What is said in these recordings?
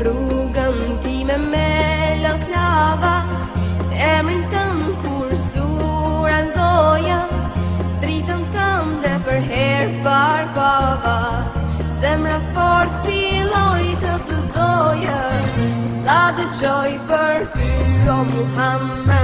rrugën ti me me lëklava Emrin të më kur sur aldoja Dritën të më dhe për herë të pava Zemra fort të piloj të të doja Sa të qoj për ty o Muhammed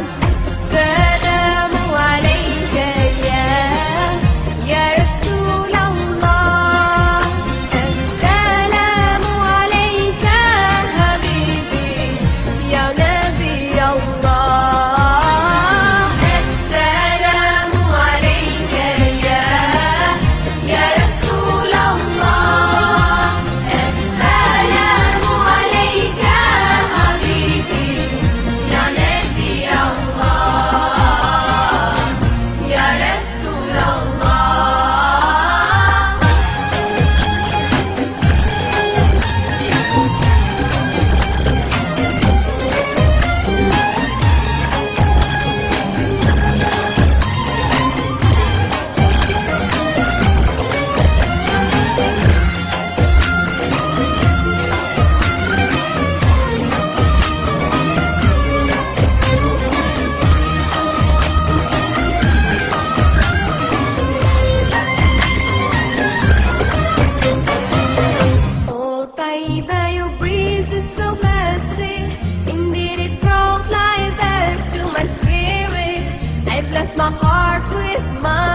my heart with mine.